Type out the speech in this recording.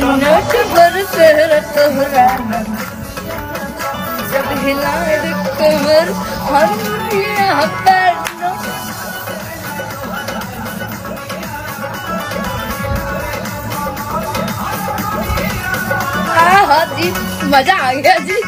तन्नट पर सहर तोहरा जब हिला कमर हम हाँ हाँ जी, मज़ा आ गया जी।